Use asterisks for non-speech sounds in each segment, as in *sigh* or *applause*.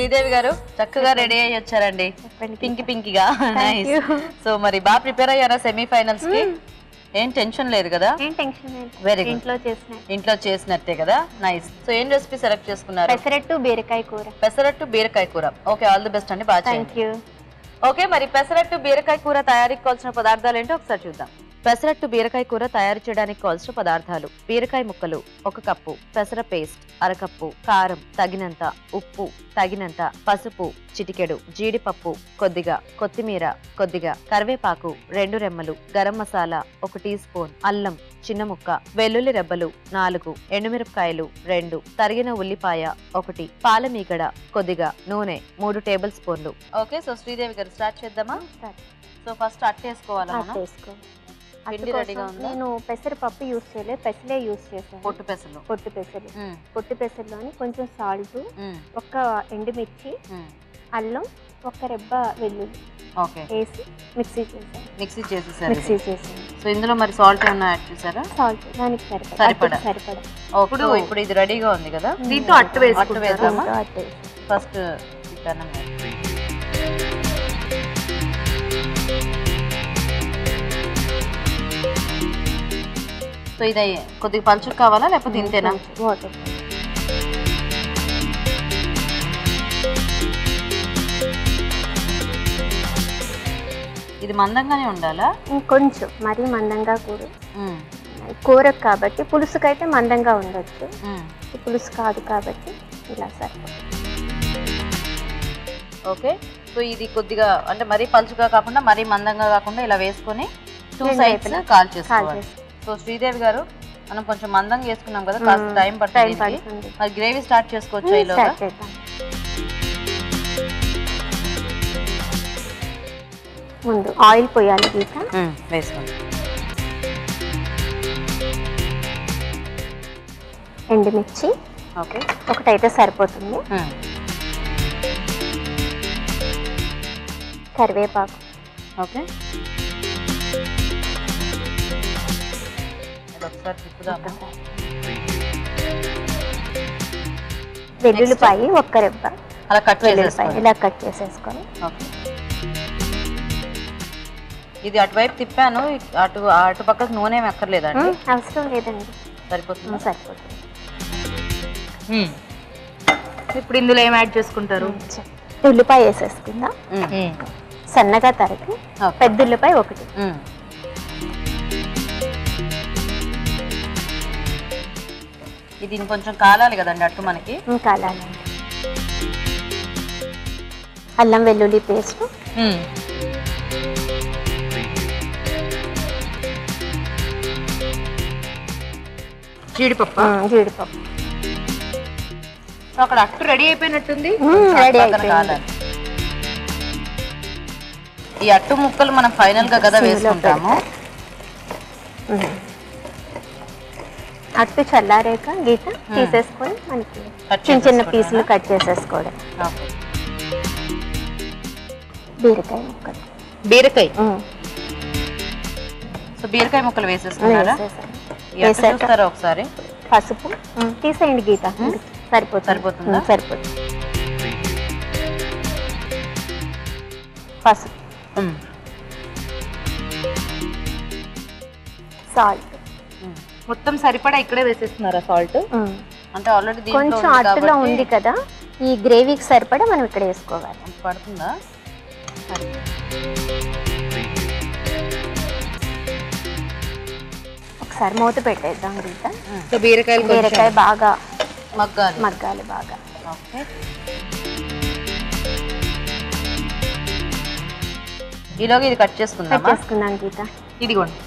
శ్రీదేవి గారు చక్కగా రెడీ అయ్యి వచ్చారండి. పింకి పింకిగా. సో మరి బాగా ప్రిపేర్ అయ్యారా సెమీఫైనల్స్కి? ఏం టెన్షన్ లేదు కదా? Very good. ఇంట్లో చేసిన ఇంట్లో చేసినట్టే కదా? నైస్ సో ఏం రెసిపీ సెలెక్ట్ చేసుకున్నారు? పెసరట్టు బీరకాయ కూర. పెసరట్టు బీరకాయ కూర. ఓకే ఆల్ ది బెస్ట్ అండి. బాగా థ్యాంక్ యూ ఓకే మరి పెసరట్టు బీరకాయ కూర తయారీకి కావాల్సిన పదార్థాలు ఏంటో ఒకసారి చూద్దాం. పెసరట్టు బీరకాయ కూర తయారు చేయడానికి కావాల్సిన పదార్థాలు బీరకాయ ముక్కలు ఒక కప్పు పెసర పేస్ట్ అరకప్పు కారం తగినంత ఉప్పు తగినంత పసుపు చిటికెడు జీడిపప్పు కొద్దిగా కొత్తిమీర కొద్దిగా కరివేపాకు రెండు రెమ్మలు గరం మసాలా ఒక టీ స్పూన్ అల్లం చిన్న ముక్క వెల్లుల్లి రెబ్బలు నాలుగు ఎండుమిరపకాయలు రెండు తరిగిన ఉల్లిపాయ ఒకటి పాలమీగడ కొద్దిగా నూనె మూడు టేబుల్ స్పూన్లు. ఓకే సో శ్రీదేవి గారు స్టార్ట్ చేద్దామా? సో ఫస్ట్ అట్టేసుకోవాలా పిండి రెడీగా ఉందా? నేను పెసరపప్పు యూస్ చేయలేదు పెసలే యూస్ చేశాను. పొట్టు పెసలు పొట్టు పెసలు పొట్టు పెసల్లోని కొంచెం సాల్ట్ ఒక ఎండుమిర్చి. అల్లం ఒక రెబ్బ వెల్లుల్లి ఓకే. వేసి మిక్సీ చేశాను. మిక్సీ చేసేసారు మిక్సీ చేశాను. సో ఇందులో మరి సాల్ట్ ఏమన్నా యాడ్ చేశారా? సాల్ట్ దానికి సరిపడా. సరిపడా. సరిపడా. ఇప్పుడు ఇప్పుడు ఇది రెడీగా ఉంది కదా? దీంతో అట్టు అట్టు వేద్దామా దీంతో అట్టు వేసి. ఫస్ట్ పెనం సో ఇది కొద్దిగా పలుచుకు కావాలా లేకపోతే ఇంతేనా? వాటర్ ఇది మందంగానే ఉండాలా? ఇంకొంచెం మరీ మందంగా కూర కూరకు కాబట్టి పులుసుకైతే మందంగా ఉండొచ్చు. పులుసు కాదు కాబట్టి ఇలా సరిపడా ఓకే సో ఇది కొద్దిగా అంటే మరీ పలుచుగా కాకుండా మరీ మందంగా కాకుండా ఇలా వేసుకొని టూ సైడ్స్ కాల్ చేసుకోవాలి. చేసి సో శ్రీదేవి గారు మనం కొంచెం మందంగా వేసుకున్నాం కదా కాస్త. టైం పడుతుంది. మరి గ్రేవీ స్టార్ట్ చేసుకోవచ్చు ఈలోగా? చేద్దాం. ముందు ఆయిల్ పోయాలి గీత. వేసుకోండి. ఎండుమిర్చి. ఓకే. ఒకటైతే సరిపోతుంది. కరివేపాకు. ఓకే. ఒకసారి తిప్పుదామా వెల్లుల్లిపాయ ఒక్క రెబ్బ. అలా కట్ వెల్లుల్లిపాయ ఇలా కట్ చేసేసుకొని. ఓకే. ఇది అటువైపు తిప్పాను అటు అటు పక్కకు నూనె ఏమి ఎక్కర్లేదండి. మ్మ్, అవసరం లేదండి. సరిపోతుంది? సరిపోతుంది. ఇప్పుడు ఇందులో ఏం యాడ్ చేసుకుంటారు. ఉల్లిపాయ వేసేసుకుందాం. సన్నగా తరిగి. పెద్ద ఉల్లిపాయ ఒకటి. ఇది ఇంకొంచెం కాలాలి కదండి అట్టు మనకి. అలానే అల్లం వెల్లుల్లి పేస్ట్. జీడిపప్పు. జీడిపప్పు. అక్కడ అట్టు రెడీ అయిపోయినట్టుంది. కొంచెం రెడీ అయిపోయింది. కాలాలి. ఈ అట్టు ముక్కలు మనం ఫైనల్గా కదా వేసుకుంటాము. అట్టు చల్లారాక గీత తీసేసుకొని మనకి కట్ చిన్న చిన్న చేసేసుకోవడమేనా? పీసులు కట్ చేసేసుకోవడం ఓకే. బీరకాయ ముక్కలు బీరకాయ మ్మ్. సో బీరకాయ ముక్కలు వేసేసుకున్నారా వేసేసాను. ఈ అట్టు వేసాక చూస్తారా ఒకసారి పసుపు మ్మ్. తీసేయండి గీత సరిపోతుంది సరిపోతుందా? మ్మ్, సరిపోతుంది పసుపు మ్మ్. సాల్ట్ మొత్తం సరిపడా ఇక్కడే వేసేస్తున్నారా సాల్ట్ అంటే ఆల్రెడీ కొంచెం ఉంది అట్టులో ఉంది కదా ఈ గ్రేవీకి సరిపడా మనం ఇక్కడ వేసుకోవాలి. పడుతుందా? ఒకసారి మూత పెట్టేద్దాం గీత. బీరకాయలు బీరకాయ బాగా మగ్గాలి. మగ్గాలి బాగా. ఓకే. ఈలోగా ఇది కట్ కట్ చేసుకుందామా చేసుకుందాం గీత. ఇదిగోండి.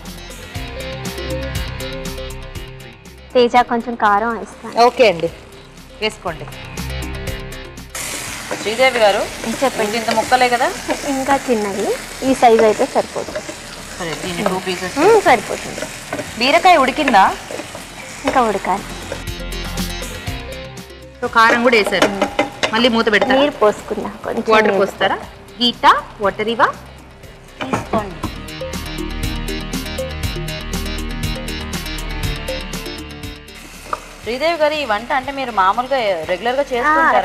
తేజ కొంచెం కారం ఇస్తాను. ఓకే అండి. వేసుకోండి. శ్రీదేవి గారు చెప్పండి? ఇంత ముక్కలే కదా? ఇంకా చిన్నది ఈ సైజ్ అయితే సరిపోతుంది సరే దీన్ని టూ పీసెస్. మ్మ్, సరిపోతుంది. బీరకాయ ఉడికిందా? ఇంకా ఉడకాలి. సో కారం కూడా వేసారు మళ్ళీ మూత పెడతారా? నీరు పోసుకుందాం. కొంచెం వాటర్. పోస్తారా? గీత వాటర్ శ్రీదేవి గారు ఈ వంట అంటే మీరు మామూలుగా రెగ్యులర్గా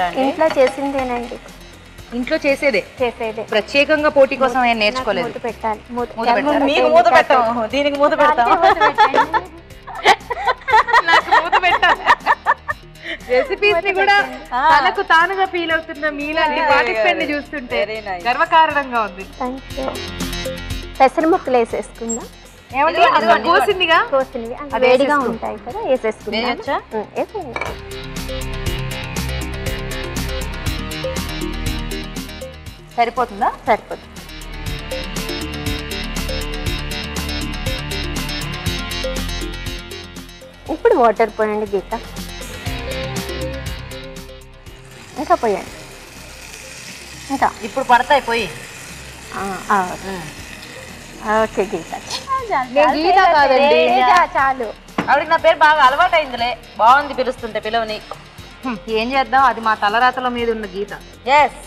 అండి? ఇంట్లో చేసిందేనండి. ఇంట్లో చేసేదే? చేసేదే. ప్రత్యేకంగా పోటీ కోసం ఏం నేర్చుకోలేదు. పెట్టాలి. మీకు మూత పెట్టాం దీనికి మూత పెడతాం నాకు మూత పెట్టాలి. రెసిపీస్ని కూడా ఆ. తనకు తానుగా ఫీల్ అవుతున్న మీలాంటి పార్టిసిపెంట్ని చూస్తుంటే. గర్వకారణంగా ఉంది. Thank you. పెసర ముక్కలు వేసేసుకుందాం. ఏమండి? కోసిందిగా? వేడిగా. ఉంటాయి కదా వేసేయండి. సరిపోతుందా? సరిపోతుంది. ఇప్పుడు వాటర్ పోయండి గీత. ఇంకా పోయండి. ఇంకా. ఇప్పుడు పడతాయి పోయి. ఓకే గీత. గీత కాదండి. తేజ, చాలు. ఆవిడకి నా పేరు బాగా అలవాటు అయిందిలే బాగుంది పిలుస్తుంటే పిలవని. ఏం చేద్దాం? అది మా తలరాతల మీద ఉన్న గీత. ఎస్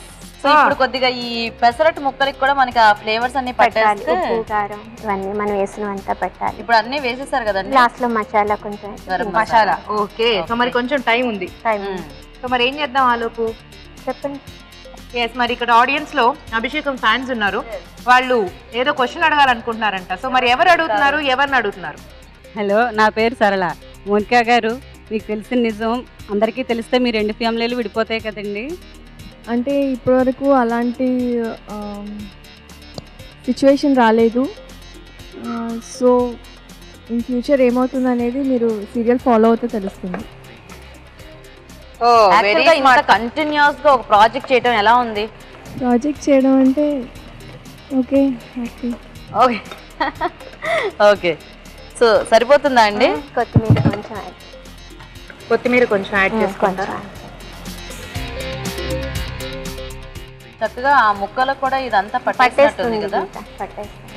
సో ఇప్పుడు కొద్దిగా ఈ పెసరట్టు ముక్కలకి కూడా మనకి ఆ ఫ్లేవర్స్ అన్ని పెట్టాలి. పట్టేస్తే ఉప్పు కారం ఇవన్నీ మనం వేసినవంతా పెట్టాలి. ఇప్పుడు అన్ని వేసేసారు కదండి. లాస్ట్లో మసాలా కొంచెం మసాలా. ఓకే. సో మరి కొంచెం టైం ఉంది. టైం. సో మరి ఏం చేద్దాం ఆలోపు? చెప్పండి. ఎస్ మరి ఇక్కడ ఆడియన్స్లో అభిషేకం ఫ్యాన్స్ ఉన్నారు. వాళ్ళు ఏదో క్వశ్చన్ అడగాలనుకుంటున్నారంట. సో మరి ఎవరు అడుగుతున్నారు? ఎవరిని అడుగుతున్నారు? హలో నా పేరు సరళ. మోనికా గారు మీకు తెలిసిన నిజం అందరికీ తెలిస్తే మీ రెండు ఫ్యామిలీలు విడిపోతాయి కదండి. అంటే ఇప్పటివరకు అలాంటి సిచ్యువేషన్ రాలేదు. సో ఇన్ ఫ్యూచర్ ఏమవుతుంది అనేది మీరు సీరియల్ ఫాలో అవుతే తెలుస్తుంది. Actual గా ఇంత కంటిన్యూస్గా ఒక ప్రాజెక్ట్ చేయడం ఎలా ఉంది? ప్రాజెక్ట్ చేయడం అంటే okay okay okay. *laughs* Okay. So సరిపోతుందా అండి? కొత్తిమీర కొంచెం యాడ్ కొత్తిమీర కొంచెం యాడ్ చేసుకుంటారా. చక్కగా ఆ ముక్కలకు కూడా ఇదంతా పట్టేస్తుంది కదా? పట్టేస్తుంది.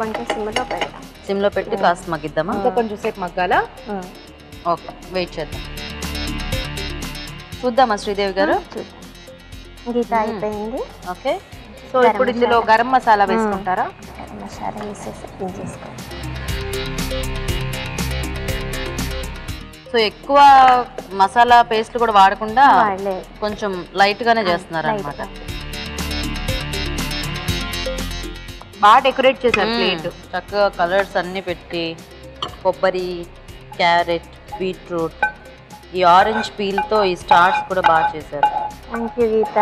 కొంచెం సిమ్లో పెడతాం సిమ్లో పెట్టి కాస్త మగ్గిద్దామా? ఇంకా కొంచెం సేపు మగ్గాల? ఓకే వెయిట్ చేద్దాం. చూద్దామా శ్రీదేవి గారు? గీత అయిపోయింది. ఓకే సో ఇప్పుడు ఇందులో గరం మసాలా వేసుకుంటారా? గరం మసాలా వేసేసి దించేసుకోండి సో ఎక్కువ మసాలా పేస్ట్ కూడా వాడకుండా కొంచెం లైట్ గానే చేస్తున్నారు అనమాట బాగా డెకరేట్ చేశారు ప్లేట్ చక్కగా కలర్స్ అన్ని పెట్టి కొబ్బరి క్యారెట్ బీట్రూట్ ఈ ఆరెంజ్ పీల్తో ఈ స్టార్స్ కూడా బాగా చేశారు. Thank you Geetha.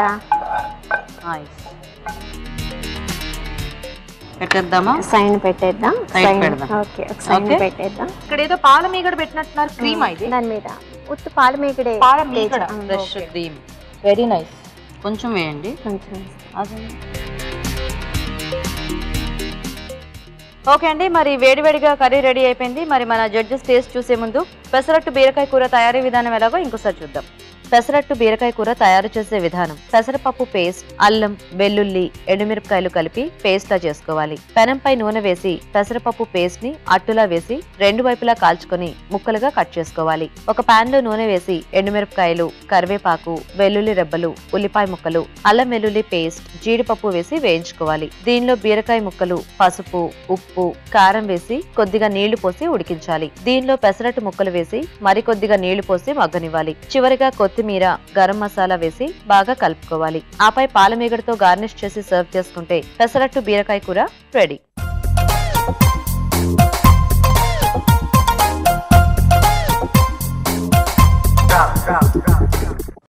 పెట్టేద్దామా? సైన్ పెట్టేద్దాం. పెడదాం. Okay sign Okay. పెట్టేద్దాం. ఇక్కడ ఏదో పాల మీగడ పెట్టినట్టున్నారు క్రీమ్ ఇది? దాని మీద. ఉత్తి పాలు మీగడే పాల మీగడ. ఫ్రెష్ క్రీమ్ వెరీ నైస్ కొంచెం వేయండి. కొంచెం అది. ఓకే అండి మరి వేడివేడిగా కర్రీ రెడీ అయిపోయింది. మరి మన జడ్జెస్ టేస్ట్ చూసే ముందు పెసరట్టు బీరకాయ కూర తయారీ విధానం ఎలాగో ఇంకోసారి చూద్దాం. పెసరట్టు బీరకాయ కూర తయారు చేసే విధానం. పెసరపప్పు పేస్ట్ అల్లం వెల్లుల్లి ఎండుమిరపకాయలు కలిపి పేస్ట్ లా చేసుకోవాలి. పెనంపై నూనె వేసి పెసరపప్పు పేస్ట్ని అట్టులా వేసి రెండు వైపులా కాల్చుకొని ముక్కలుగా కట్ చేసుకోవాలి. ఒక పాన్లో నూనె వేసి ఎండుమిరపకాయలు కరివేపాకు వెల్లుల్లి రెబ్బలు ఉల్లిపాయ ముక్కలు అల్లం వెల్లుల్లి పేస్ట్ జీడిపప్పు వేసి వేయించుకోవాలి. దీనిలో బీరకాయ ముక్కలు పసుపు ఉప్పు కారం వేసి కొద్దిగా నీళ్ళు పోసి ఉడికించాలి. దీనిలో పెసరట్టు ముక్కలు వేసి మరికొద్దిగా నీళ్ళు పోసి మగ్గనివ్వాలి. చివరిగా కొత్తిమీర గరం మసాలా వేసి బాగా కలుపుకోవాలి ఆపై పాలమీగడతో గార్నిష్ చేసి సర్వ్ చేసుకుంటే పెసరట్టు బీరకాయ కూర రెడీ Yeah, yeah, yeah.